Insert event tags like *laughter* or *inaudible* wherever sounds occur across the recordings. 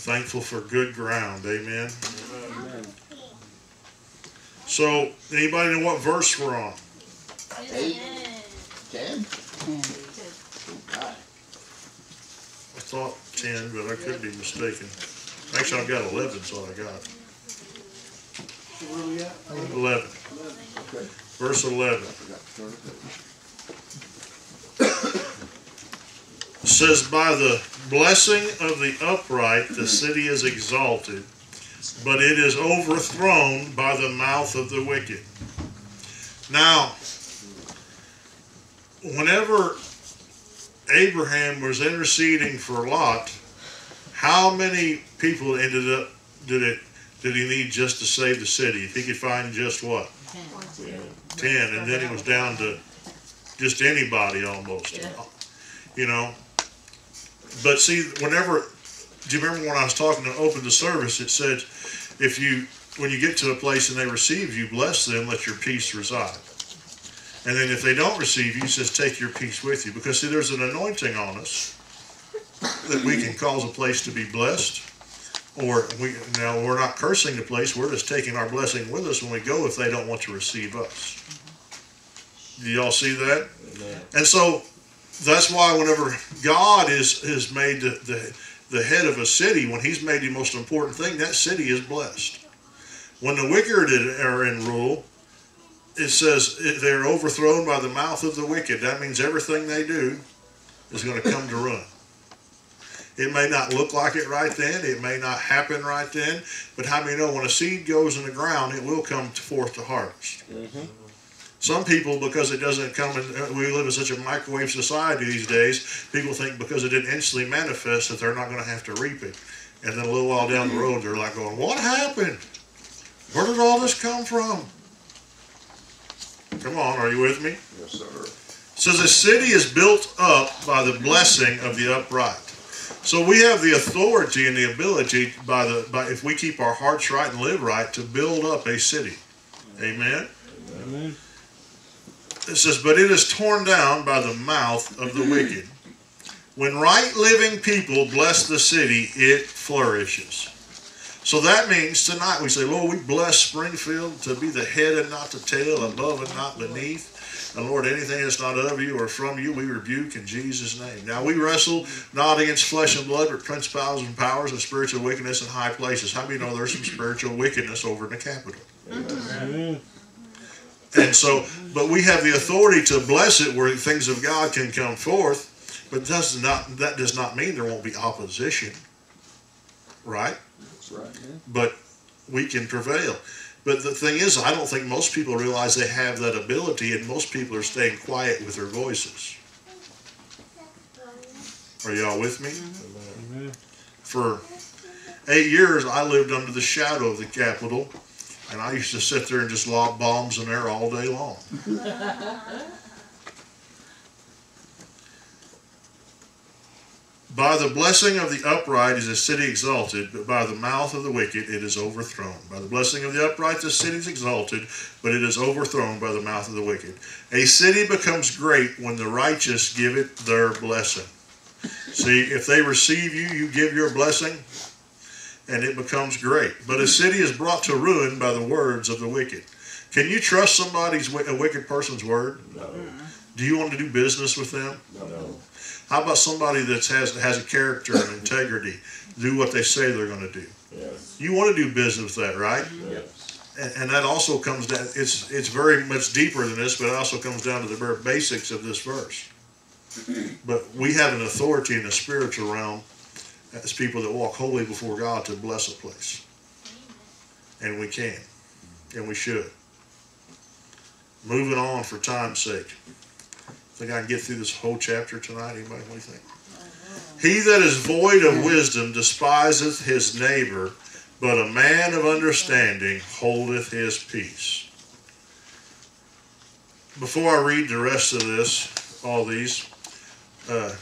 Thankful for good ground. Amen. So, anybody know what verse we're on? Eight, ten? I thought 10, but I could be mistaken. Actually, I've got 11, is what I got. Where we at? 11. Okay. Verse 11. Forgot to turn it. says, By the blessing of the upright the hmm. city is exalted, but it is overthrown by the mouth of the wicked. Now, whenever Abraham was interceding for Lot, how many people ended up did it did he need just to save the city? If he could find just what? Ten, and then he was down to just anybody almost. You know. But see, whenever do you remember when I was talking to open the service, it said if you when you get to a place and they receive you, bless them, let your peace reside. And then if they don't receive you, it says take your peace with you. Because see, there's an anointing on us that we can cause a place to be blessed. Or we now we're not cursing the place, we're just taking our blessing with us when we go if they don't want to receive us. Do y'all see that? And so that's why whenever God is is made the, the the head of a city, when He's made the most important thing, that city is blessed. When the wicked are in rule, it says they're overthrown by the mouth of the wicked. That means everything they do is going to come to ruin. It may not look like it right then, it may not happen right then, but how many know when a seed goes in the ground, it will come forth to harvest. Mm-hmm. Some people, because it doesn't come in, uh, we live in such a microwave society these days, people think because it didn't instantly manifest that they're not going to have to reap it. And then a little while down the road, they're like going, What happened? Where did all this come from? Come on, are you with me? Yes, sir. It says a city is built up by the blessing of the upright. So we have the authority and the ability by the by if we keep our hearts right and live right to build up a city. Amen. Amen. It says, but it is torn down by the mouth of the mm-hmm. wicked. When right living people bless the city, it flourishes. So that means tonight we say, Lord, we bless Springfield to be the head and not the tail, above and not beneath. And Lord, anything that's not of you or from you, we rebuke in Jesus' name. Now we wrestle not against flesh and blood, but principalities and powers and spiritual wickedness in high places. How many know there's some spiritual wickedness over in the capital? Amen. And so, but we have the authority to bless it where things of God can come forth. But does not that does not mean there won't be opposition, right? That's right, man. But we can prevail. But the thing is, I don't think most people realize they have that ability, and most people are staying quiet with their voices. Are y'all with me? Mm-hmm. Amen. For eight years, I lived under the shadow of the Capitol, and I used to sit there and just lob bombs in there all day long. By the blessing of the upright is a city exalted, but by the mouth of the wicked it is overthrown. By the blessing of the upright the city is exalted, but it is overthrown by the mouth of the wicked. A city becomes great when the righteous give it their blessing. See, if they receive you, you give your blessing, and it becomes great. But a city is brought to ruin by the words of the wicked. Can you trust somebody's a wicked person's word? No, Do you want to do business with them? no. How about somebody that has has a character and integrity, do what they say they're going to do? Yes, You want to do business with that, right? yes. And, and that also comes down. It's it's very much deeper than this, but it also comes down to the very basics of this verse. But we have an authority in the spiritual realm as people that walk holy before God to bless a place, and we can, and we should. Moving on for time's sake. I Think I can get through this whole chapter tonight? Anybody? What do you think? He that is void of wisdom despiseth his neighbor, but a man of understanding holdeth his peace. Before I read the rest of this, all these, uh,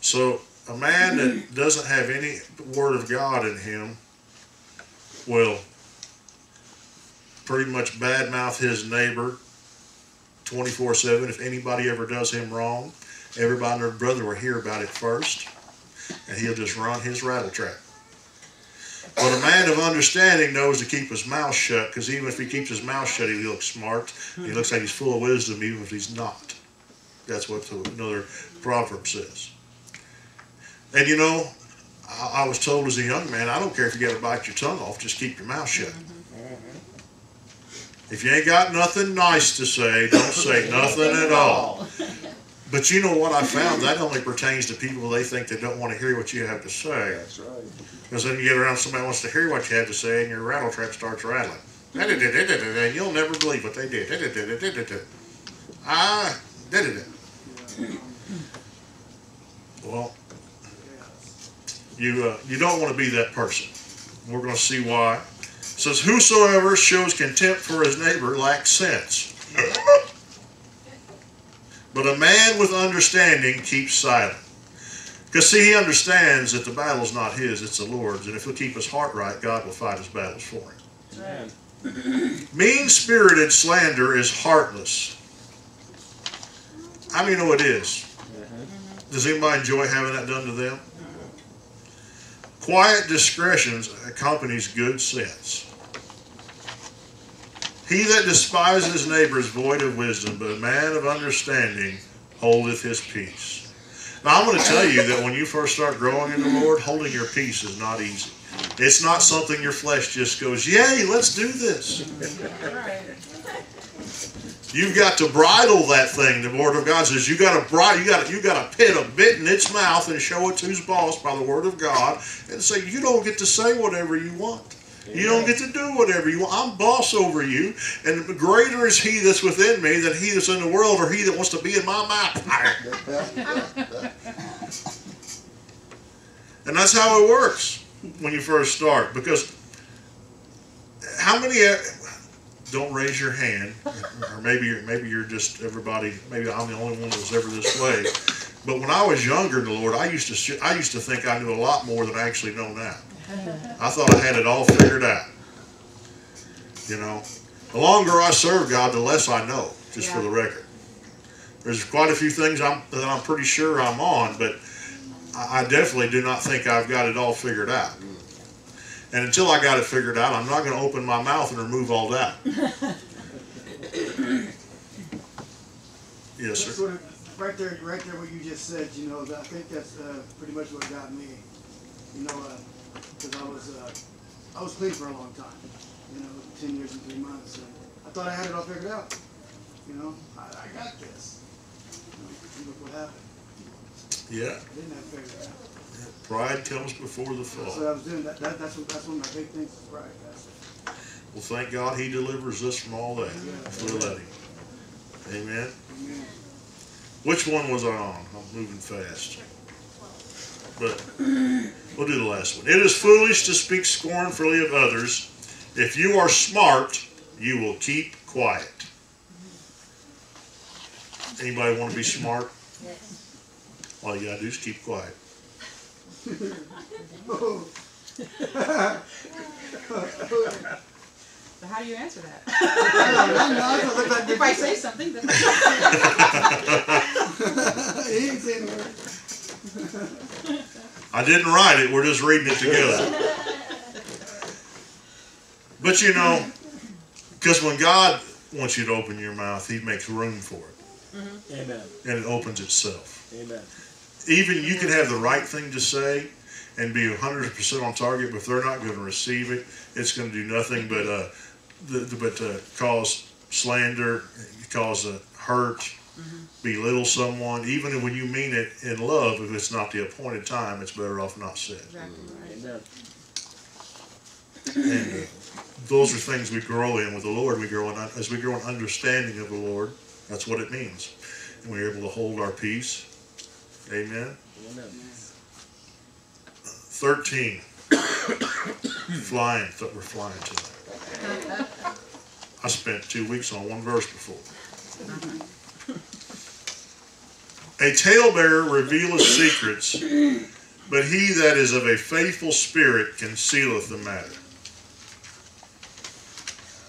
so a man that doesn't have any word of God in him will pretty much badmouth his neighbor 24 7. If anybody ever does him wrong, everybody and their brother will hear about it first. and he'll just run his rattle trap. But a man of understanding knows to keep his mouth shut, because even if he keeps his mouth shut, he looks smart. He hmm. looks like he's full of wisdom, even if he's not. That's what the, another proverb says. And you know, I, I was told as a young man, I don't care if you got to bite your tongue off, just keep your mouth shut. If you ain't got nothing nice to say, don't say *laughs* nothing at all. But you know what I found? That only pertains to people they think they don't want to hear what you have to say. That's right. Because then you get around somebody wants to hear what you have to say, and your rattle trap starts rattling. And you'll never believe what they did. Ah, did it. Well, you uh, you don't want to be that person. We're going to see why. It says, "Whosoever shows contempt for his neighbor lacks sense." *laughs* But a man with understanding keeps silent. Because, see, he understands that the battle's not his, it's the Lord's. And if he'll keep his heart right, God will fight his battles for him. *clears throat* Mean spirited slander is heartless. I mean, know it is. Does anybody enjoy having that done to them? Quiet discretion accompanies good sense. He that despises his neighbor is void of wisdom, but a man of understanding holdeth his peace. Now, I'm going to tell you that when you first start growing in the Lord, holding your peace is not easy. It's not something your flesh just goes, Yay, let's do this. You've got to bridle that thing. The Word of God says you got to bridle, you got to, you got to pit a bit in its mouth and show it to who's boss by the Word of God, and say you don't get to say whatever you want. You don't get to do whatever you want. I'm boss over you, and greater is He that's within me than He that's in the world, or He that wants to be in my mouth. *laughs* And that's how it works when you first start. Because how many don't raise your hand, or maybe you're, maybe you're just everybody. Maybe I'm the only one that was ever this way. But when I was younger in the Lord, I used to I used to think I knew a lot more than I actually know now. I thought I had it all figured out. You know, the longer I serve God, the less I know. Just for the record, there's quite a few things I'm, that I'm pretty sure I'm on, but I I definitely do not think I've got it all figured out. And until I got it figured out, I'm not going to open my mouth and remove all that. *laughs* yes, sir. what it- right there, right there, what you just said. You know, I think that's uh, pretty much what got me. You know, because I was uh, I was clean for a long time. You know, ten years and three months, and I thought I had it all figured out. You know, I, I got this. You know, look what happened. Yeah. I didn't have it figured out. Pride comes before the That's what fall. I was doing. That, that, that's that's one of my big things. is Right. That's it. Well, thank God He delivers us from all that. We'll let Him. Amen. Amen. Which one was I on? I'm moving fast. But we'll do the last one. It is foolish to speak scornfully of others. If you are smart, you will keep quiet. Anybody want to be smart? All you gotta do is keep quiet. So how do you answer that? I don't know, I know, I thought that- if I say something, then he ain't saying a word. I didn't write it, we're just reading it together. But you know, because when God wants you to open your mouth, He makes room for it, Amen. and it opens itself. Amen. Even you can have the right thing to say and be 100% on target, but if they're not going to receive it, it's going to do nothing but uh, the, the, but uh, cause slander, cause uh, hurt, belittle someone. Even when you mean it in love, if it's not the appointed time, it's better off not said. exactly right. And uh, those are things we grow in with the Lord. We grow in as we grow in understanding of the Lord. That's what it means, and we're able to hold our peace. Amen. Amen. Thirteen. *coughs* flying. Thought we're flying tonight. I spent two weeks on one verse before. A talebearer revealeth secrets, but he that is of a faithful spirit concealeth the matter.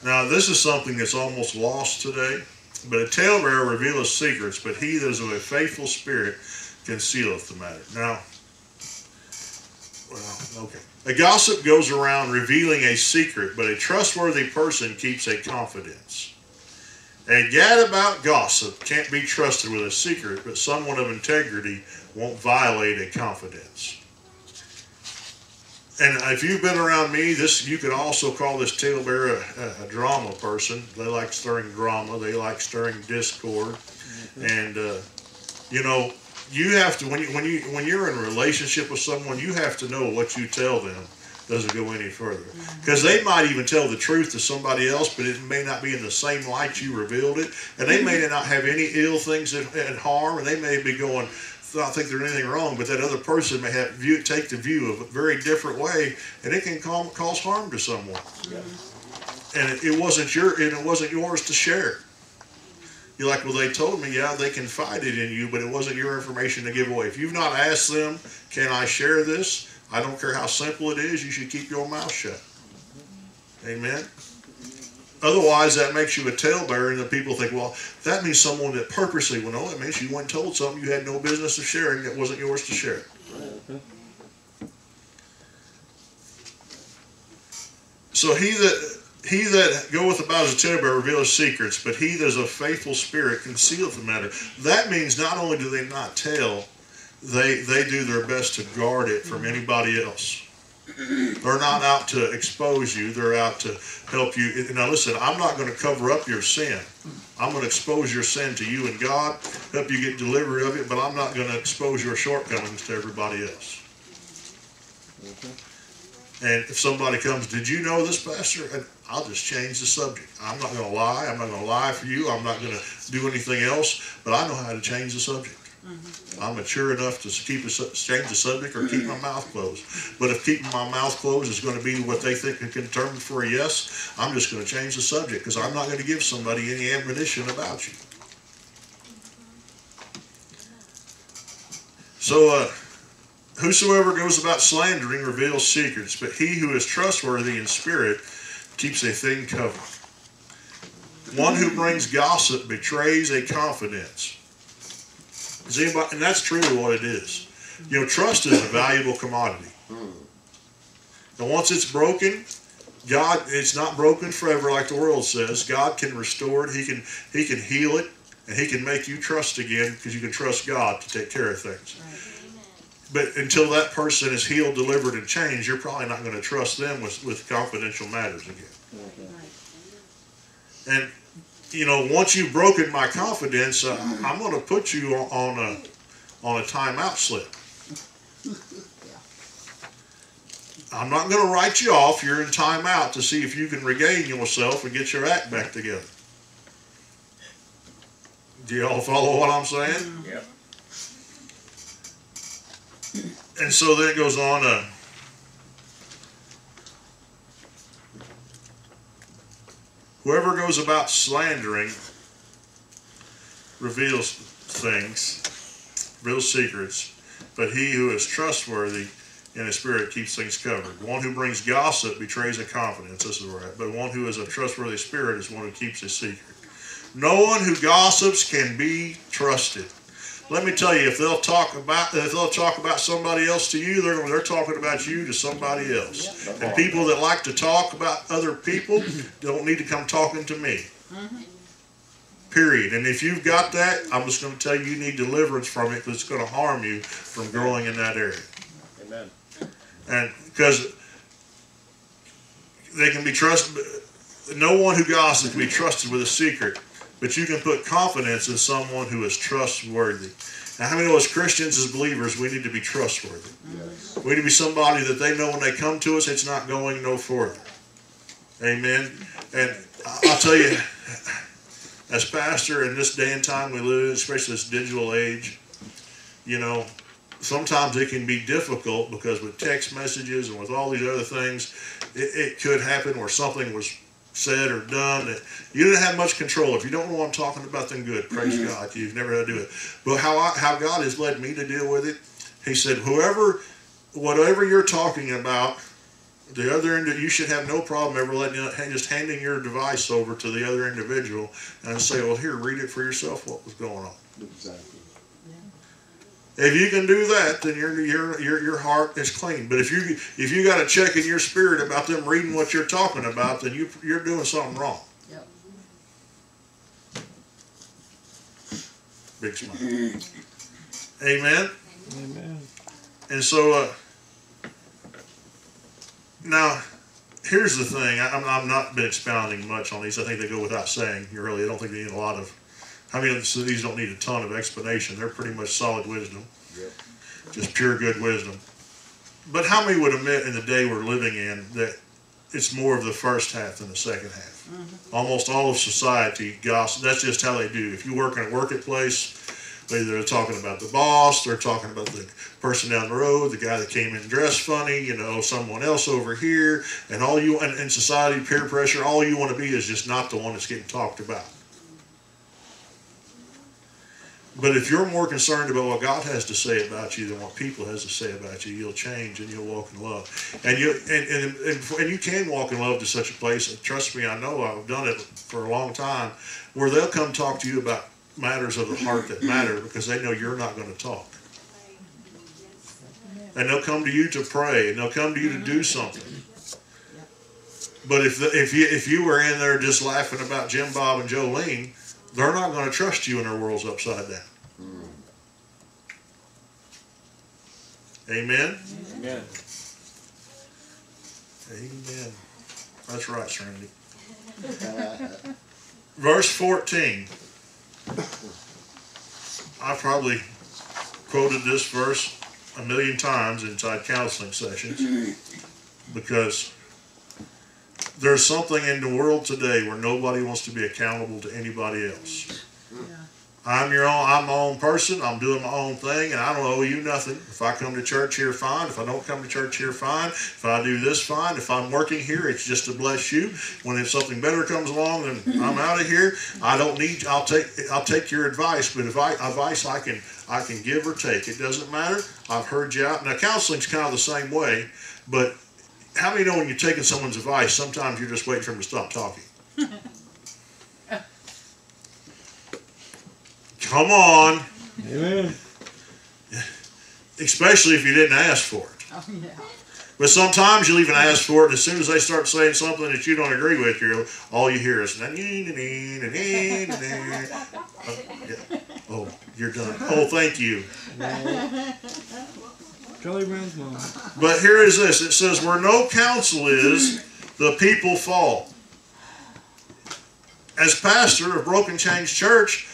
Now, this is something that's almost lost today. But a talebearer revealeth secrets, but he that is of a faithful spirit concealeth the matter. Now, well, okay. A gossip goes around revealing a secret, but a trustworthy person keeps a confidence. A gadabout gossip can't be trusted with a secret, but someone of integrity won't violate a confidence. And if you've been around me, this you could also call this talebearer a, a, a drama person. They like stirring drama. They like stirring discord, and uh, you know you have to when you when you when you're in a relationship with someone, you have to know what you tell them doesn't go any further mm-hmm. because they might even tell the truth to somebody else, but it may not be in the same light you revealed it, and they may mm-hmm. not have any ill things and, harm, and they may be going. Not think there's anything wrong, but that other person may have view, take the view of a very different way, and it can cause, cause harm to someone. Mm-hmm. And it, it wasn't your, and it wasn't yours to share. You're like, well, they told me, yeah, they confided in you, but it wasn't your information to give away. If you've not asked them, can I share this? I don't care how simple it is, you should keep your mouth shut. Amen. Otherwise, that makes you a talebearer, and the people think, well, that means someone that purposely, well, no, it means you went told something you had no business of sharing that wasn't yours to share. So he that he that goeth about as a talebearer reveals secrets, but he that is a faithful spirit concealeth the matter. That means not only do they not tell, they they do their best to guard it from anybody else. They're not out to expose you. They're out to help you. Now listen, I'm not going to cover up your sin. I'm going to expose your sin to you and God, help you get delivery of it, but I'm not going to expose your shortcomings to everybody else. Mm-hmm. And if somebody comes, did you know this, Pastor? And I'll just change the subject. I'm not going to lie. I'm not going to lie for you. I'm not going to do anything else. But I know how to change the subject. I'm mature enough to keep a, change the subject or keep my mouth closed. But if keeping my mouth closed is going to be what they think can determine for a yes, I'm just going to change the subject because I'm not going to give somebody any admonition about you. So, uh, whosoever goes about slandering reveals secrets, but he who is trustworthy in spirit keeps a thing covered. One who brings gossip betrays a confidence. Is anybody, and that's truly what it is. You know, trust is a valuable commodity. And once it's broken, God, it's not broken forever like the world says. God can restore it. He can He can heal it, and He can make you trust again because you can trust God to take care of things. But until that person is healed, delivered, and changed, you're probably not going to trust them with, with confidential matters again. And you know, once you've broken my confidence, uh, I'm going to put you on, on a on a timeout slip. *laughs* I'm not going to write you off. You're in timeout to see if you can regain yourself and get your act back together. Do you all follow what I'm saying? Yep. And so then it goes on. Uh, whoever goes about slandering reveals things, reveals secrets, but he who is trustworthy in his spirit keeps things covered. One who brings gossip betrays a confidence. This is right. But one who is a trustworthy spirit is one who keeps his secret. No one who gossips can be trusted. Let me tell you, if they'll talk about if they'll talk about somebody else to you, they're they're talking about you to somebody else. And people that like to talk about other people don't need to come talking to me. Mm-hmm. Period. And if you've got that, I'm just going to tell you you need deliverance from it because it's going to harm you from growing in that area. Amen. And because they can be trusted, no one who gossips can be trusted with a secret, but you can put confidence in someone who is trustworthy. Now, how many of us Christians, as believers, we need to be trustworthy? Yes. We need to be somebody that they know when they come to us, it's not going no further. Amen. And I'll tell you, as pastor in this day and time we live in, especially this digital age, you know, sometimes it can be difficult because with text messages and with all these other things, it, it could happen where something was said or done that you didn't have much control. If you don't know what I'm talking about, then good. Praise mm-hmm. God. You've never had to do it. But how I, how God has led me to deal with it, He said, whoever, whatever you're talking about, the other end, you should have no problem ever letting just handing your device over to the other individual and say, well, here, read it for yourself. What was going on? Exactly. If you can do that, then your your your your heart is clean. But if you if you got a check in your spirit about them reading what you're talking about, then you you're doing something wrong. Yep. Big smile. Amen. Amen. And so uh, now, here's the thing. I, I'm I'm not been expounding much on these. I think they go without saying. You really, I don't think they need a lot of. I mean, so these don't need a ton of explanation. They're pretty much solid wisdom, Yep. just pure good wisdom. But how many would admit in the day we're living in that it's more of the first half than the second half? Mm-hmm. Almost all of society gossip. That's just how they do. If you work in a workplace, Either they're talking about the boss, they're talking about the person down the road, the guy that came in dressed funny, you know, someone else over here, and all you and in society, peer pressure, all you want to be is just not the one that's getting talked about. But if you're more concerned about what God has to say about you than what people has to say about you, you'll change and you'll walk in love. And you and, and, and, and you can walk in love to such a place. And trust me, I know I've done it for a long time, where they'll come talk to you about matters of the heart that matter because they know you're not going to talk. And they'll come to you to pray, and they'll come to you to do something. But if the, if you if you were in there just laughing about Jim Bob and Jolene, they're not going to trust you when their world's upside down. Amen. Amen. Amen. That's right, Serenity. *laughs* Verse 14. I probably quoted this verse a million times inside counseling sessions because there's something in the world today where nobody wants to be accountable to anybody else. I'm your own. I'm my own person. I'm doing my own thing, and I don't owe you nothing. If I come to church here, fine. If I don't come to church here, fine. If I do this, fine. If I'm working here, it's just to bless you. When if something better comes along, then I'm out of here. I don't need. I'll take. I'll take your advice, but if I advice I can I can give or take. It doesn't matter. I've heard you out. Now counseling's kind of the same way, but how many know when you're taking someone's advice, sometimes you're just waiting for them to stop talking. *laughs* Come on. Amen. especially if you didn't ask for it. Oh, yeah. But sometimes you'll even ask for it, and as soon as they start saying something that you don't agree with, you all you hear is *laughs* oh, yeah. oh, you're done. Oh, thank you. *laughs* Charlie Brown's mom. But here is this: it says, "Where no counsel is, the people fall." As pastor of Broken Chains Church,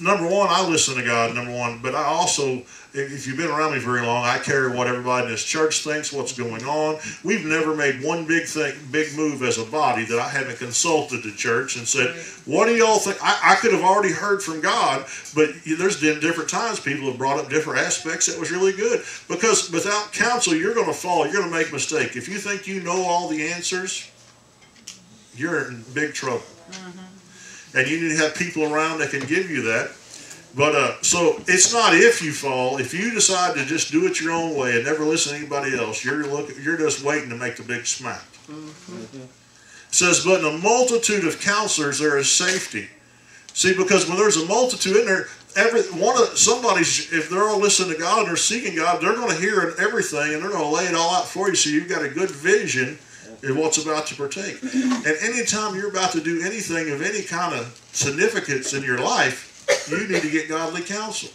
number one, I listen to God. Number one, but I also, if you've been around me very long, I care what everybody in this church thinks, what's going on. We've never made one big thing, big move as a body that I haven't consulted the church and said, "What do y'all think?" I, I could have already heard from God, but there's been different times people have brought up different aspects that was really good. Because without counsel, you're going to fall. You're going to make a mistake. If you think you know all the answers, you're in big trouble mm-hmm. and you need to have people around that can give you that. But uh, so it's not if you fall. If you decide to just do it your own way and never listen to anybody else, you're look, you're just waiting to make the big smack. It says, but in a multitude of counselors there is safety. See, because when there's a multitude in there, every one of somebody's if they're all listening to God and they're seeking God, they're going to hear everything and they're going to lay it all out for you. So you've got a good vision of what's about to partake. And anytime you're about to do anything of any kind of significance in your life, you need to get godly counsel.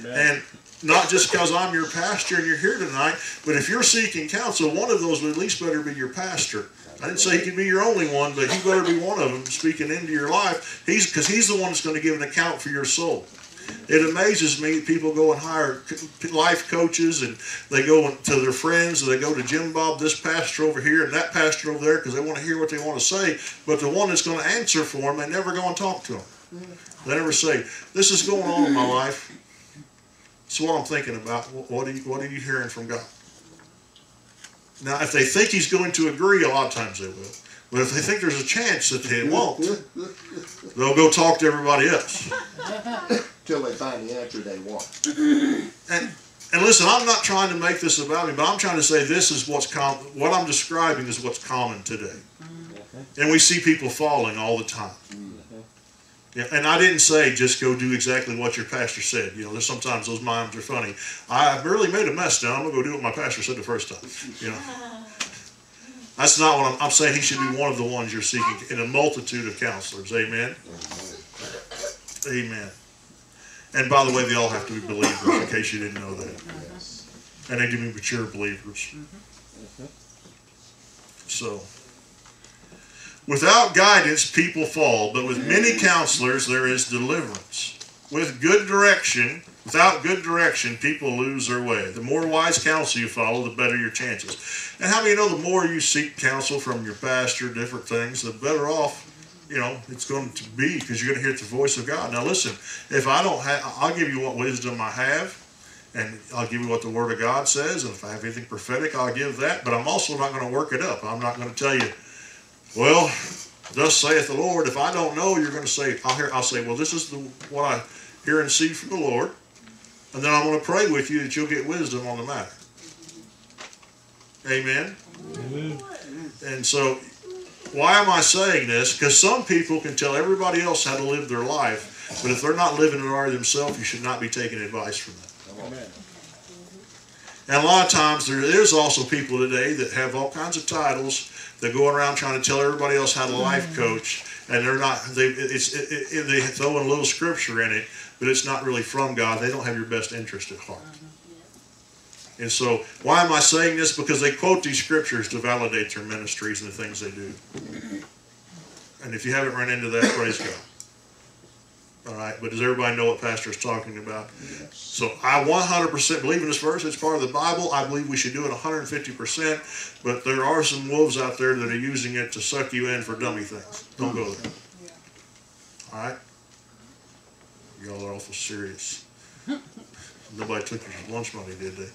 Amen. And not just because I'm your pastor and you're here tonight, but if you're seeking counsel, one of those would at least better be your pastor. I didn't say he could be your only one, but he better be one of them speaking into your life. He's because he's the one that's going to give an account for your soul. It amazes me people go and hire life coaches and they go to their friends and they go to Jim Bob, this pastor over here and that pastor over there because they want to hear what they want to say. But the one that's going to answer for them, they never go and talk to them. They never say, "This is going on in my life." It's what I'm thinking about. What are you, what are you hearing from God? Now, if they think He's going to agree, a lot of times they will. But if they think there's a chance that they won't, they'll go talk to everybody else. Till they find the answer they want. And and listen, I'm not trying to make this about me, but I'm trying to say this is what's com- what I'm describing is what's common today. And we see people falling all the time. And I didn't say just go do exactly what your pastor said. You know, there's sometimes those mimes are funny. I really made a mess now. I'm gonna go do what my pastor said the first time. You know, that's not what I'm, I'm saying. He should be one of the ones you're seeking in a multitude of counselors. Amen. Amen. And by the way, they all have to be believers, in case you didn't know that. And they to be mature believers. So, without guidance, people fall, but with many counselors, there is deliverance. With good direction, without good direction, people lose their way. The more wise counsel you follow, the better your chances. And how many know the more you seek counsel from your pastor, different things, the better off you know, it's going to be because you're going to hear the voice of God. Now, listen, if I don't have, I'll give you what wisdom I have, and I'll give you what the Word of God says. And if I have anything prophetic, I'll give that. But I'm also not going to work it up. I'm not going to tell you, well, thus saith the Lord. If I don't know, you're going to say, I'll hear, I'll say, well, this is the what I hear and see from the Lord, and then I'm going to pray with you that you'll get wisdom on the matter. Amen. Amen. And so why am I saying this? Because some people can tell everybody else how to live their life, but if they're not living it right themselves, you should not be taking advice from them. Amen. And a lot of times there is also people today that have all kinds of titles that going around trying to tell everybody else how to mm-hmm. life coach, and they're not. They it's it, it, they throw in a little scripture in it, but it's not really from God. They don't have your best interest at heart. Uh-huh. And so, why am I saying this? Because they quote these scriptures to validate their ministries and the things they do. And if you haven't run into that, praise God. All right, but does everybody know what Pastor is talking about? Yes. So I 100% believe in this verse. It's part of the Bible. I believe we should do it 150%. But there are some wolves out there that are using it to suck you in for dummy things. Don't go there. All right? Y'all are awful serious. Nobody took your lunch money, did they?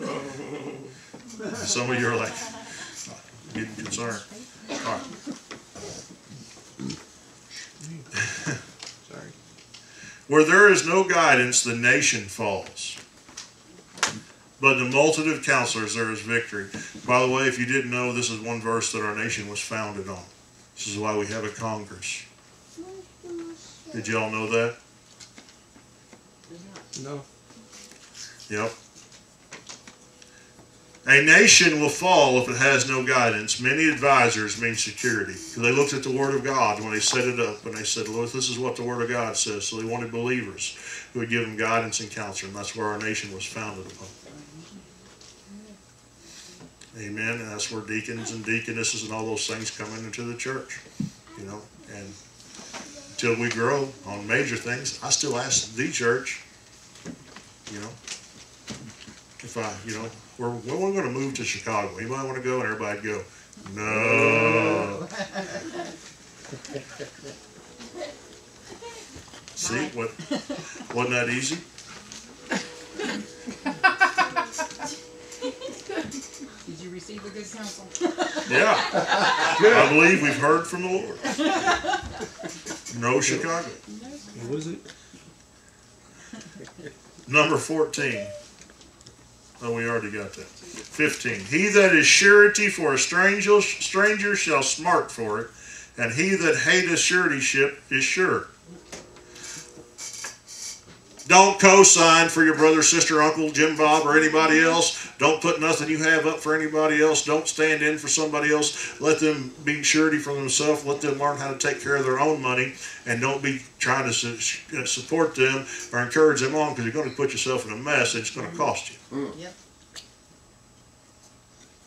*laughs* Some of you are like getting concerned. All right. Where there is no guidance, the nation falls. But in the multitude of counselors, there is victory. By the way, if you didn't know, this is one verse that our nation was founded on. This is why we have a Congress. Did y'all know that? No. Yep. A nation will fall if it has no guidance. Many advisors mean security. They looked at the Word of God when they set it up and they said, Lord, this is what the Word of God says. So they wanted believers who would give them guidance and counsel. And that's where our nation was founded upon. Amen. And that's where deacons and deaconesses and all those things come into the church. You know, and until we grow on major things, I still ask the church, you know, if I, you know, we're, we're going to move to Chicago. Anybody want to go? And everybody go, no. See, what, wasn't that easy? Did you receive the good counsel? Yeah. I believe we've heard from the Lord. No Chicago. What was it? Number 14. Oh, we already got that. 15. He that is surety for a stranger, stranger shall smart for it, and he that hateth suretyship is sure. Don't co-sign for your brother, sister, uncle, Jim Bob, or anybody else. Don't put nothing you have up for anybody else. Don't stand in for somebody else. Let them be surety for themselves. Let them learn how to take care of their own money, and don't be trying to su- uh, support them or encourage them on because you're going to put yourself in a mess and it's going to cost you. Yep.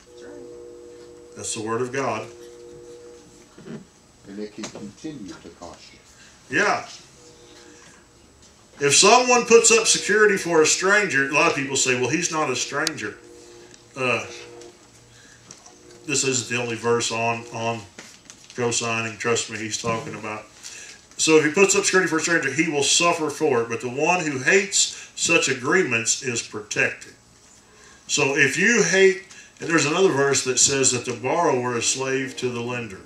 That's right. That's the word of God. And it can continue to cost you. Yeah. If someone puts up security for a stranger, a lot of people say, well, he's not a stranger. Uh, this isn't the only verse on, on co-signing. Trust me, he's talking about. So if he puts up security for a stranger, he will suffer for it. But the one who hates such agreements is protected. So if you hate, and there's another verse that says that the borrower is slave to the lender.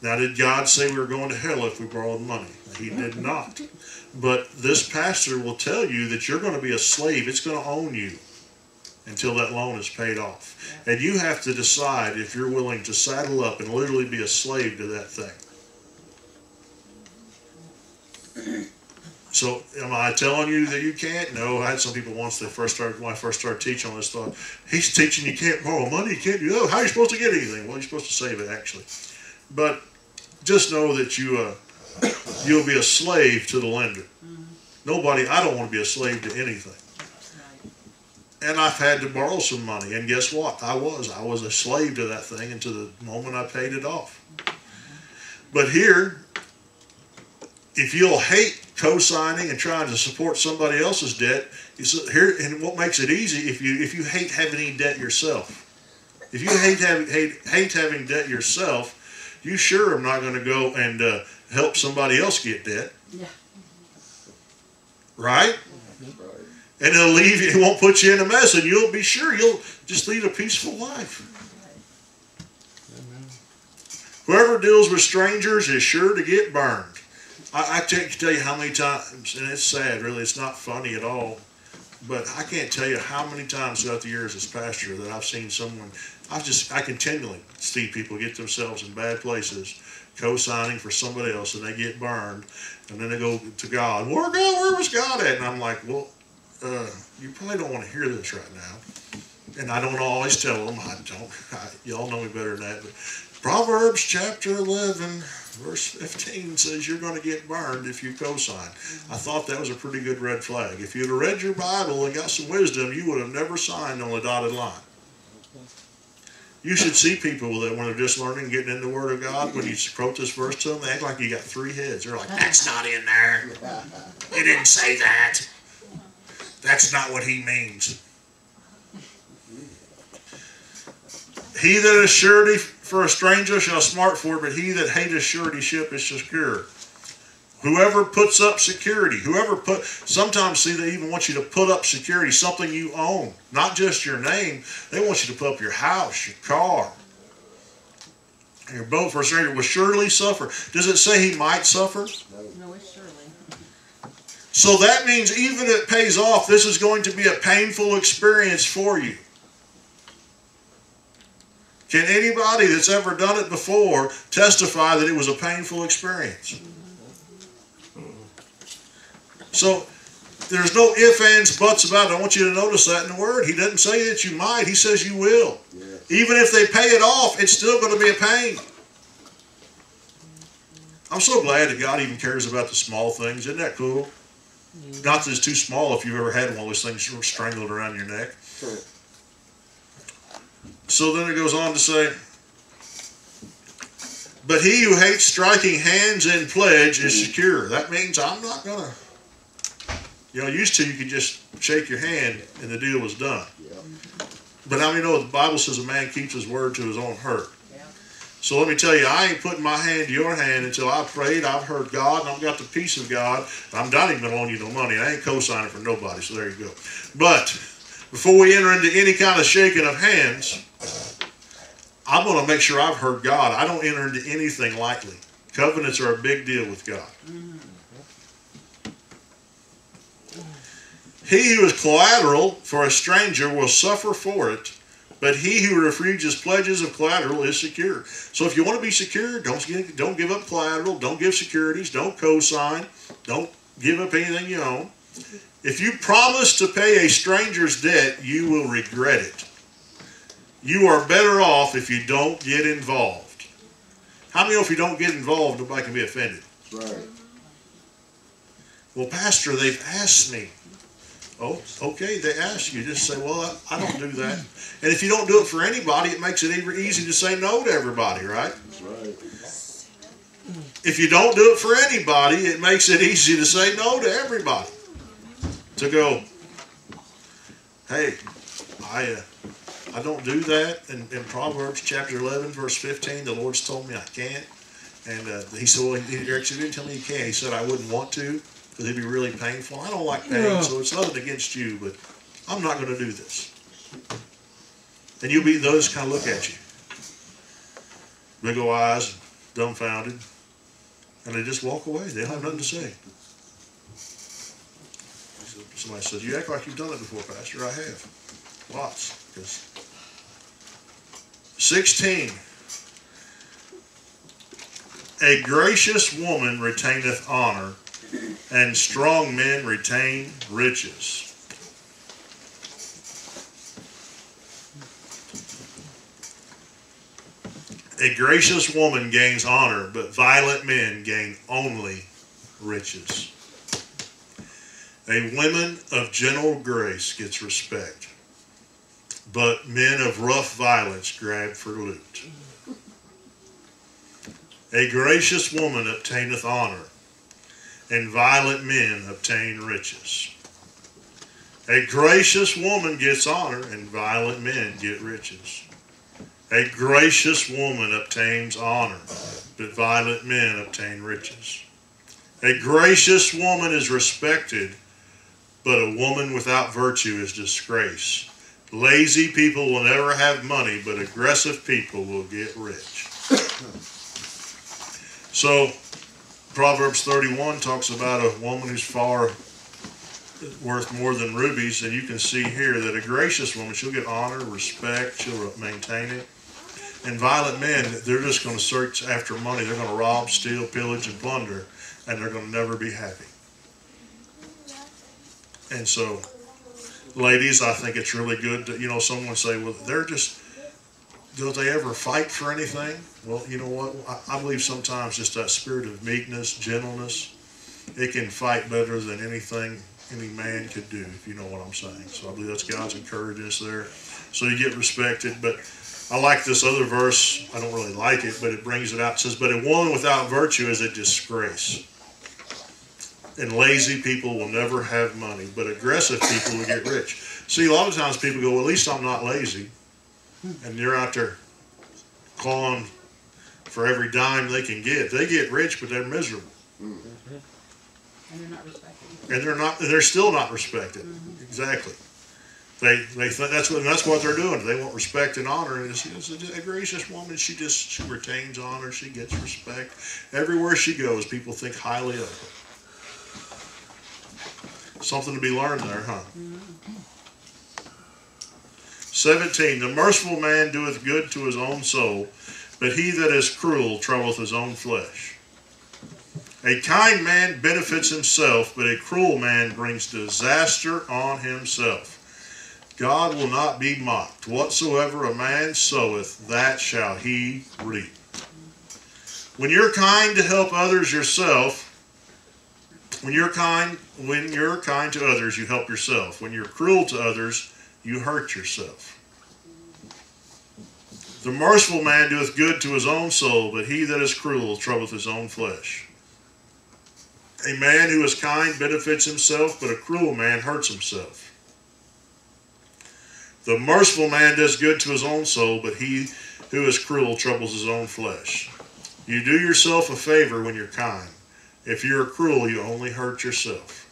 Now, did God say we were going to hell if we borrowed money? He did not. But this pastor will tell you that you're going to be a slave. It's going to own you until that loan is paid off. And you have to decide if you're willing to saddle up and literally be a slave to that thing. So am I telling you that you can't? No, I had some people once they first started when I first started teaching on this thought, he's teaching you can't borrow money, you can't do that. How are you supposed to get anything? Well you're supposed to save it actually. But just know that you uh, you'll be a slave to the lender. Nobody I don't want to be a slave to anything. And I've had to borrow some money, and guess what? I was. I was a slave to that thing until the moment I paid it off. But here, if you'll hate co-signing and trying to support somebody else's debt, here. And what makes it easy if you if you hate having any debt yourself, if you hate having hate hate having debt yourself, you sure am not going to go and uh, help somebody else get debt. Yeah. Right? And it'll leave you. It won't put you in a mess, and you'll be sure you'll just lead a peaceful life. Whoever deals with strangers is sure to get burned. I, I can't tell you how many times, and it's sad, really. It's not funny at all. But I can't tell you how many times throughout the years as pastor that I've seen someone. I just I continually see people get themselves in bad places, co-signing for somebody else, and they get burned, and then they go to God. Where God? Where was God at? And I'm like, well, uh, you probably don't want to hear this right now. And I don't always tell them. I don't. I, y'all know me better than that. But Proverbs chapter 11, verse 15 says you're going to get burned if you co-sign. I thought that was a pretty good red flag. If you'd have read your Bible and got some wisdom, you would have never signed on the dotted line. You should see people that when they're just learning, getting in the Word of God, when you quote this verse to them, they act like you got three heads. They're like, that's not in there. He didn't say that. That's not what he means. He that is surety for a stranger shall smart for it, but he that hateth suretyship is secure. Whoever puts up security, whoever put, sometimes see they even want you to put up security, something you own, not just your name. They want you to put up your house, your car, your boat for a stranger will surely suffer. Does it say he might suffer? No, it's surely. So that means even if it pays off, this is going to be a painful experience for you. Can anybody that's ever done it before testify that it was a painful experience? So there's no ifs, ands, buts about it. I want you to notice that in the Word. He doesn't say that you might, He says you will. Yes. Even if they pay it off, it's still going to be a pain. I'm so glad that God even cares about the small things. Isn't that cool? Not that it's too small if you've ever had one of those things strangled around your neck. Sure. So then it goes on to say, But he who hates striking hands in pledge is hmm. secure. That means I'm not going to. You know, used to you could just shake your hand and the deal was done. Yep. But how many know the Bible says a man keeps his word to his own hurt? Yeah. So let me tell you, I ain't putting my hand to your hand until I've prayed, I've heard God, and I've got the peace of God. I'm not even going to loan you no money. I ain't co-signing for nobody, so there you go. But before we enter into any kind of shaking of hands, I'm going to make sure I've heard God. I don't enter into anything lightly. Covenants are a big deal with God. Mm-hmm. He who is collateral for a stranger will suffer for it, but he who refuses pledges of collateral is secure. So if you want to be secure, don't give, don't give up collateral, don't give securities, don't co-sign, don't give up anything you own. If you promise to pay a stranger's debt, you will regret it. You are better off if you don't get involved. How many know if you don't get involved, nobody can be offended? Right. Well, Pastor, they've asked me. Oh, okay, they ask you. Just say, well, I, I don't do that. And if you don't do it for anybody, it makes it easy to say no to everybody, right? That's right. If you don't do it for anybody, it makes it easy to say no to everybody. To go, hey, I, uh, I don't do that. In, in Proverbs chapter 11, verse 15, the Lord's told me I can't. And uh, he said, well, he actually didn't tell me he can't. He said I wouldn't want to because it'd be really painful. I don't like pain, Yeah. so it's nothing against you, but I'm not going to do this. And you'll be, those kind of look at you. Big old eyes, dumbfounded. And they just walk away. They don't have nothing to say. Somebody says, you act like you've done it before, Pastor. I have. Lots. 'cause- 16. A gracious woman retaineth honor, and strong men retain riches. A gracious woman gains honor, but violent men gain only riches. A woman of gentle grace gets respect, but men of rough violence grab for loot. A gracious woman obtaineth honor, and violent men obtain riches. A gracious woman gets honor, and violent men get riches. A gracious woman obtains honor, but violent men obtain riches. A gracious woman is respected, but a woman without virtue is disgrace. Lazy people will never have money, but aggressive people will get rich. so, Proverbs 31 talks about a woman who's far worth more than rubies, and you can see here that a gracious woman, she'll get honor, respect, she'll maintain it. And violent men, they're just going to search after money. They're going to rob, steal, pillage, and plunder, and they're going to never be happy. And so, ladies, I think it's really good to, you know, someone say, well, they're just, don't they ever fight for anything? Well, you know what? I, I believe sometimes just that spirit of meekness, gentleness, it can fight better than anything any man could do, if you know what I'm saying. So I believe that's God's encouraging us there. So you get respected. But I like this other verse. I don't really like it, but it brings it out. It says, But a woman without virtue is a disgrace. And lazy people will never have money, but aggressive people will get rich. See, a lot of times people go, well, at least I'm not lazy. And you're out there clawing for every dime they can get. They get rich, but they're miserable. Mm-hmm. And they're not respected. And they're not. They're still not respected. Mm-hmm. Exactly. They they think that's what that's what they're doing. They want respect and honor. And it's, it's a, a gracious woman. She just she retains honor. She gets respect everywhere she goes. People think highly of her. Something to be learned there, huh? Mm-hmm. 17. The merciful man doeth good to his own soul, but he that is cruel troubleth his own flesh. A kind man benefits himself, but a cruel man brings disaster on himself. God will not be mocked. Whatsoever a man soweth, that shall he reap. When you're kind to help others yourself, when you're kind, when you're kind to others, you help yourself. When you're cruel to others, you hurt yourself. The merciful man doeth good to his own soul, but he that is cruel troubleth his own flesh. A man who is kind benefits himself, but a cruel man hurts himself. The merciful man does good to his own soul, but he who is cruel troubles his own flesh. You do yourself a favor when you're kind. If you're cruel, you only hurt yourself.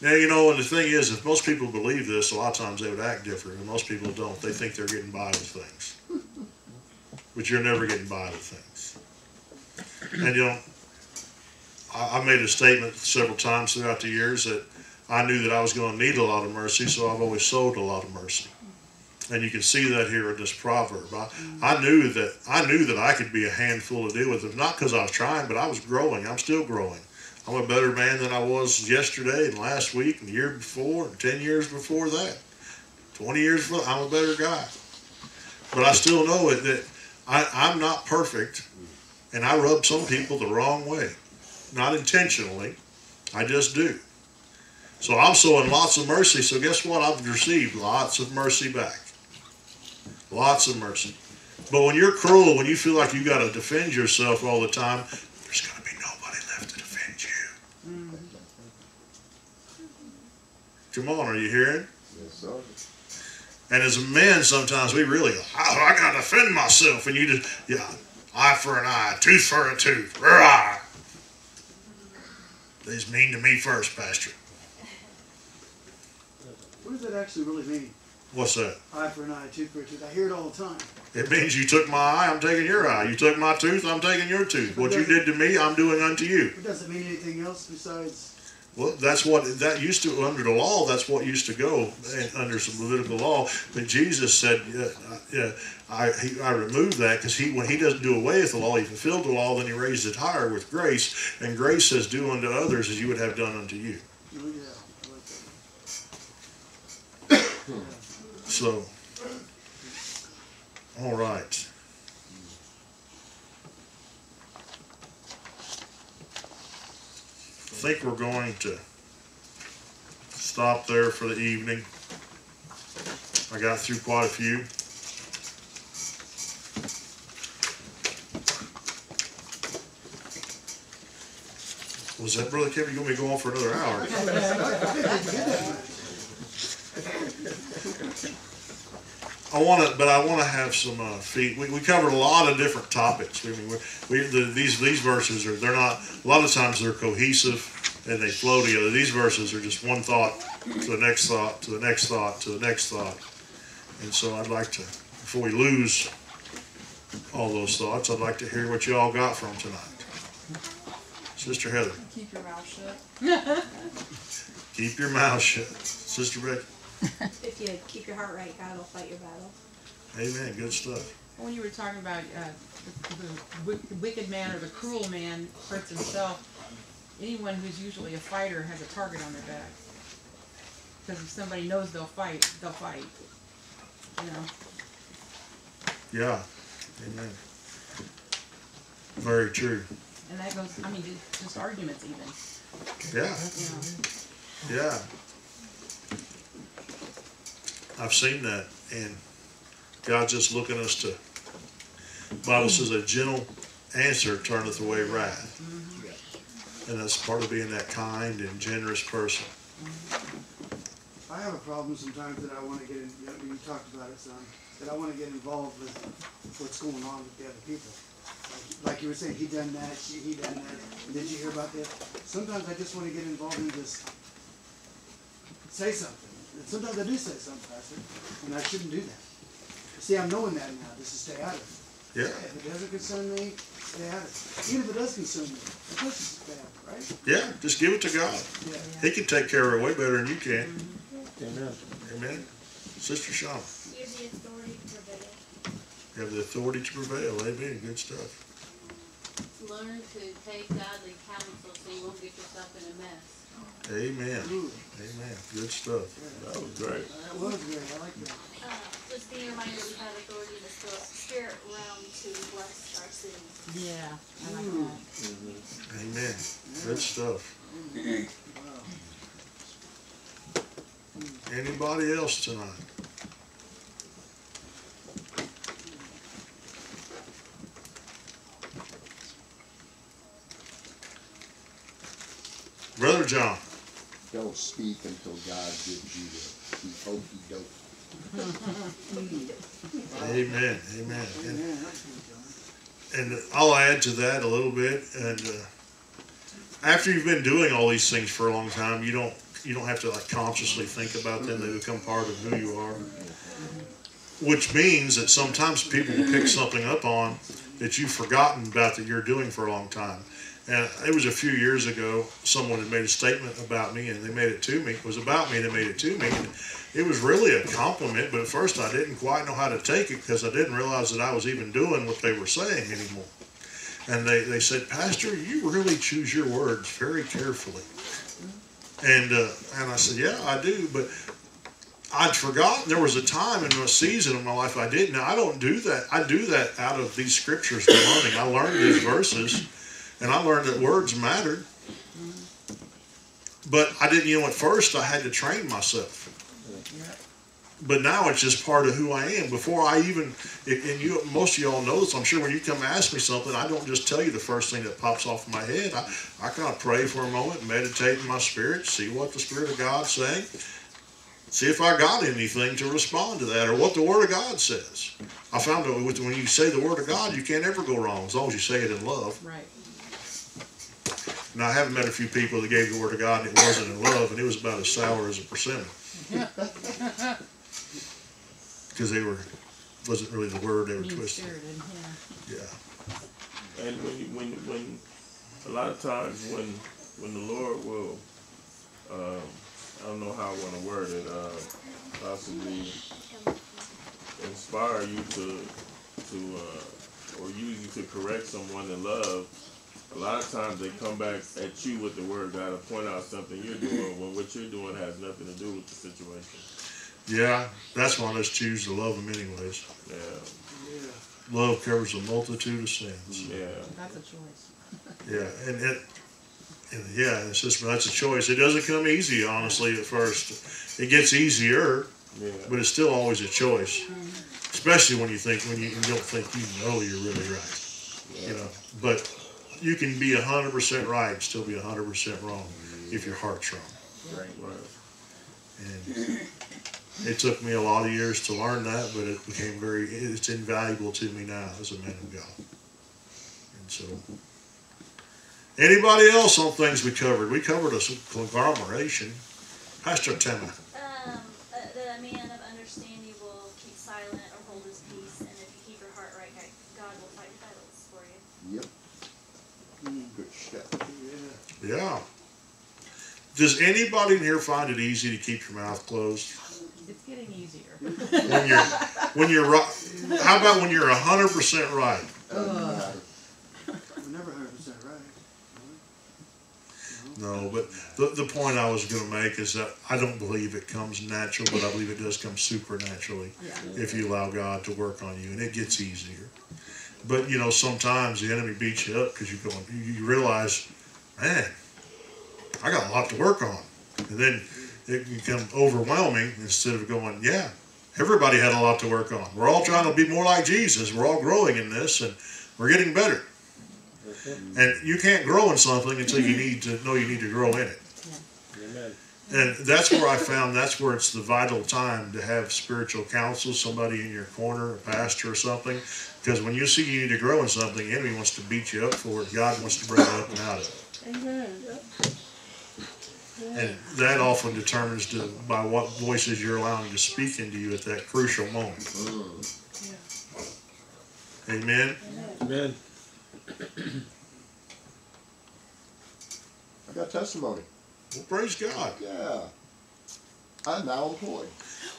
Now, you know, and the thing is, if most people believe this, a lot of times they would act different, and most people don't. They think they're getting by with things. But you're never getting by with things. And, you know, I, I made a statement several times throughout the years that I knew that I was going to need a lot of mercy, so I've always sowed a lot of mercy. And you can see that here in this proverb. I, I knew that I knew that I could be a handful to deal with. It. Not because I was trying, but I was growing. I'm still growing. I'm a better man than I was yesterday and last week and the year before and 10 years before that. 20 years before, I'm a better guy. But I still know it that I, I'm not perfect and I rub some people the wrong way. Not intentionally, I just do. So I'm sowing lots of mercy. So guess what? I've received lots of mercy back. Lots of mercy. But when you're cruel, when you feel like you got to defend yourself all the time, there's going to be nobody left to defend you. Come on, are you hearing? Yes, sir. And as men, sometimes we really, oh, I got to defend myself. And you just, yeah, eye for an eye, tooth for a tooth. Rah! They's mean to me first, Pastor. What does that actually really mean? What's that? Eye for an eye, tooth for a tooth. I hear it all the time. It means you took my eye, I'm taking your eye. You took my tooth, I'm taking your tooth. What you did to me, I'm doing unto you. It doesn't mean anything else besides. Well, that's what that used to under the law. That's what used to go under some Levitical law. But Jesus said, uh, uh, "I he, I removed that because he when he doesn't do away with the law, he fulfilled the law. Then he raised it higher with grace. And grace says, "Do unto others as you would have done unto you." Oh, yeah, I like that. So, all right. Think we're going to stop there for the evening. I got through quite a few. Was that Brother Kevin? You want me to go on for another hour? *laughs* I want to, but I want to have some uh, feet. We, we covered a lot of different topics. I mean, we, we the, these these verses are they're not a lot of times they're cohesive and they flow together. These verses are just one thought to the next thought to the next thought to the next thought. And so I'd like to, before we lose all those thoughts, I'd like to hear what you all got from tonight. Sister Heather, Keep your mouth shut. *laughs* keep your mouth shut. Sister Becky, If you keep your heart right, God will fight your battle. Amen. Good stuff. When you were talking about uh, the, the wicked man or the cruel man hurts himself, anyone who's usually a fighter has a target on their back. Because if somebody knows they'll fight, they'll fight. You know. Yeah. Amen. Very true. And that goes, I mean, just, arguments even. Yeah. You know. Yeah. I've seen that, and God's just looking us to. Bible says a gentle answer turneth away wrath, and that's part of being that kind and generous person. I have a problem sometimes that I want to get in, you, talked about it, son, that I want to get involved with what's going on with the other people. Like, like you were saying, he done that, she, he done that, did you hear about that? Sometimes I just want to get involved and just say something. And sometimes I do say something, Pastor, and I shouldn't do that. See, I'm knowing that now, just to stay out of it. Yeah. If it doesn't concern me, stay out of it. Even if it does concern me, of course it's stay out of it, right? Yeah. Just give it to God. Yeah. He can take care of it way better than you can. Mm-hmm. Amen. Amen. Sister Shaw, You have the authority to prevail. you have the authority to prevail. Amen. Good stuff. Learn to take godly counsel so you won't get yourself in a mess. Amen. Ooh, Amen. Good stuff. That was great. that was great, I like that. Uh, just being reminded we have authority in the spirit- spirit realm to bless our city. Yeah, I like that. Amen. Good stuff. Wow. Anybody else tonight? Brother John. Don't speak until God gives you the, okey doke. Amen. Amen. And, Amen, that's and I'll add to that a little bit. And uh, after you've been doing all these things for a long time, you don't you don't have to like consciously think about them. They become part of who you are. Which means that sometimes people will pick something up on that you've forgotten about that you're doing for a long time. It was a few years ago, someone had made a statement about me and they made it to me. It was about me, they made it to me. And it was really a compliment, but at first I didn't quite know how to take it because I didn't realize that I was even doing what they were saying anymore. And they, they said, Pastor, you really choose your words very carefully. And uh, and I said, Yeah, I do, but I'd forgotten there was a time in a season of my life I did. Now I don't do that. I do that out of these scriptures learning. I learned these verses, and I learned that words mattered. But I didn't. You know, at first I had to train myself. But now it's just part of who I am. Before I even, and you, most of y'all know this. I'm sure when you come ask me something, I don't just tell you the first thing that pops off my head. I, I kind of pray for a moment, meditate in my spirit, see what the Spirit of God's saying, see if I got anything to respond to that or what the Word of God says. I found that when you say the Word of God, you can't ever go wrong as long as you say it in love. Right. Now, I haven't met a few people that gave the Word of God and it wasn't in love, and it was about as sour as a persimmon. *laughs* Because they were, wasn't really the word, they were Mean twisted. yeah. Yeah. And when you, when when a lot of times when when the Lord will um, I don't know how I want to word it, uh, possibly inspire you to, to, uh, or use you to correct someone in love, a lot of times they come back at you with the word God to point out something you're doing when what you're doing has nothing to do with the situation. Yeah, that's why let's choose to love them anyways. Yeah, Yeah. Love covers a multitude of sins. yeah. That's a choice. *laughs* Yeah, and it, and yeah, it's just that's a choice. It doesn't come easy, honestly, at first. It gets easier, Yeah. but it's still always a choice. Mm-hmm. Especially when you think when you, you don't think you know you're really right. Yeah. You know, but you can be hundred percent right and still be hundred percent wrong if your heart's wrong. Right. And it took me a lot of years to learn that, but it became very, it's invaluable to me now as a man of God. And so, anybody else on things we covered? We covered a conglomeration. Pastor Tema. Um, uh, that a man of understanding will keep silent or hold his peace, and if you keep your heart right, God- God will fight your battles for you. Yep. Good stuff. Yeah. Yeah. Does anybody in here find it easy to keep your mouth closed? It's getting easier. When you're, when you're right, how about when you're hundred percent right? Uh, We're never hundred percent right. No, but the, the point I was going to make is that I don't believe it comes natural, but I believe it does come supernaturally Yeah. if you allow God to work on you, and it gets easier. But you know, sometimes the enemy beats you up because you're going, you, you realize, man, I got a lot to work on, and then it can become overwhelming instead of going, yeah, everybody had a lot to work on. We're all trying to be more like Jesus. We're all growing in this, and we're getting better. And you can't grow in something until you need to know you need to grow in it. Amen. And that's where I found that's where it's the vital time to have spiritual counsel, somebody in your corner, a pastor or something. Because when you see you need to grow in something, the enemy wants to beat you up for it. God wants to bring you up and out of it. Amen. And that often determines to, by what voices you're allowing to speak into you at that crucial moment. Amen. Amen. I got testimony. Well, praise God. Yeah. I'm now employed.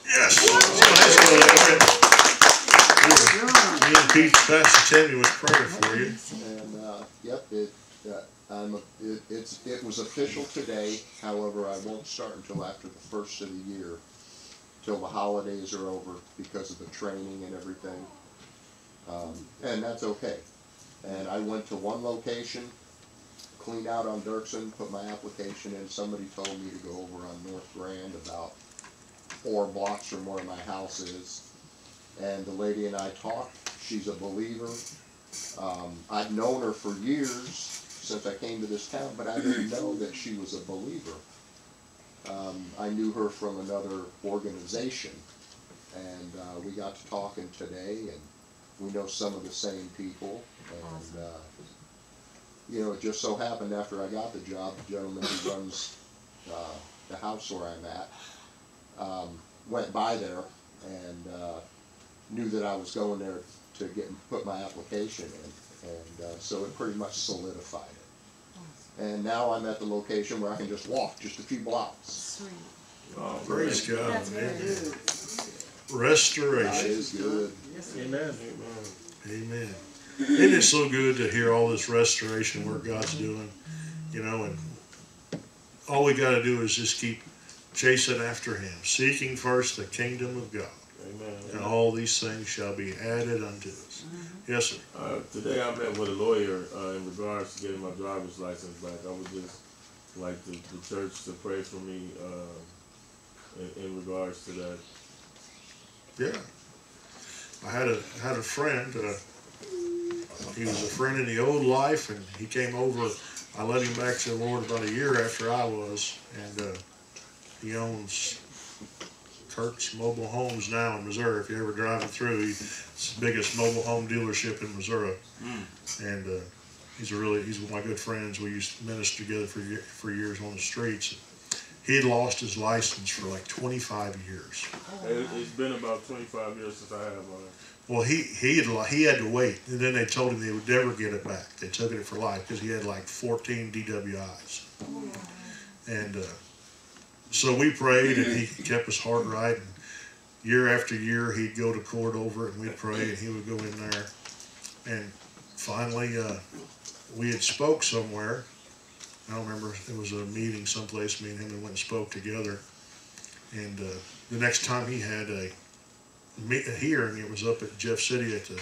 Yes. So let's go there. Me and Pete, Pastor Timmy was praying for you. And, uh, yep, it, uh, I'm, it, it's, it was official today, however, I won't start until after the first of the year, till the holidays are over because of the training and everything. Um, and that's okay. And I went to one location, cleaned out on Dirksen, put my application in, somebody told me to go over on North Grand about four blocks from where my house is. And the lady and I talked, she's a believer, um, I've known her for years since I came to this town, but I didn't know that she was a believer. Um, I knew her from another organization, and uh, we got to talking today, and we know some of the same people. And uh, you know, it just so happened after I got the job, the gentleman who runs uh, the house where I'm at um, went by there and uh, knew that I was going there to get put my application in, and uh, so it pretty much solidified. And now I'm at the location where I can just walk just a few blocks. Sweet. Oh, Praise God. That's man. good. Restoration. is good. Amen. Amen. Isn't it so good to hear all this restoration work God's doing? You know, and all we got to do is just keep chasing after Him, seeking first the kingdom of God, Amen. and all these things shall be added unto us. Yes, sir. Uh, today I met with a lawyer uh, in regards to getting my driver's license back. I would just like the, the church to pray for me uh, in, in regards to that. Yeah. I had a had a friend. Uh, he was a friend in the old life, and he came over. I led him back to the Lord about a year after I was, and uh, he owns Kurt's Mobile Homes now in Missouri. If you're ever driving through, he, it's the biggest mobile home dealership in Missouri, and uh, he's a really he's one of my good friends. We used to minister together for for years on the streets. He had lost his license for like 25 years. It, it's been about 25 years since I had one. Well, he he had he had to wait, and then they told him they would never get it back. They took it for life because he had like 14 DWIs, and uh, so we prayed and he kept his heart right. And year after year, he'd go to court over it and we'd pray and he would go in there. And finally, uh, we had spoke somewhere. I don't remember. It was a meeting someplace. Me and him went and spoke together. And uh, the next time he had a, a hearing, it was up at Jeff City at the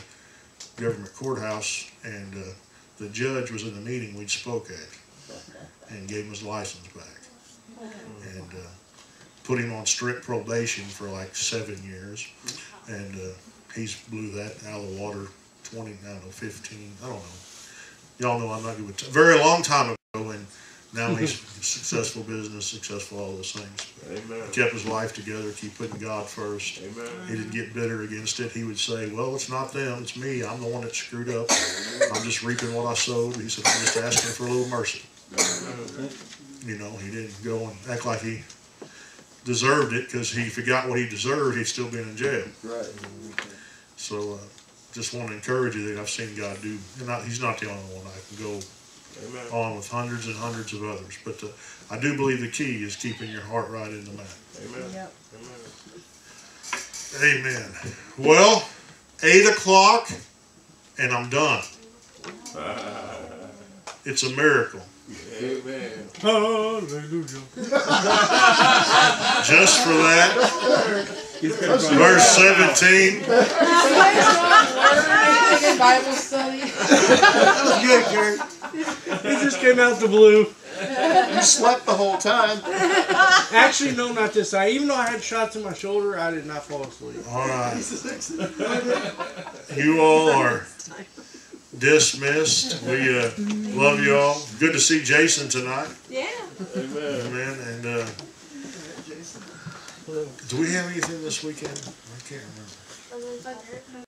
government courthouse, and uh, the judge was in the meeting we'd spoke at, and gave him his license back, and uh, put him on strict probation for like seven years, and uh, he's blew that out of the water. Twenty, I don't know, fifteen. I don't know. Y'all know I'm not good with t- very long time ago, and now he's *laughs* successful business, successful all those things. Amen. Kept his life together, keep putting God first. Amen. He didn't get bitter against it. He would say, "Well, it's not them; it's me. I'm the one that screwed up. I'm just reaping what I sowed." He said, "I'm just asking for a little mercy." You know, he didn't go and act like he deserved it because he forgot what he deserved. He'd still been in jail. Right. So, uh, just want to encourage you that I've seen God do. And not, he's not the only one. I can go Amen. on with hundreds and hundreds of others, but uh, I do believe the key is keeping your heart right in the matter. Amen. Yep. Amen. Amen. Well, eight o'clock, and I'm done. *laughs* It's a miracle. Amen. Hallelujah. Just for that, verse 17. Bible study. That was good, Kurt. It just came out the blue. You slept the whole time. Actually, no, not this time. Even though I had shots in my shoulder, I did not fall asleep. All right. You all are dismissed. We uh, love you all. Good to see Jason tonight. Yeah. Amen. Amen. And uh, do we have anything this weekend? I can't remember.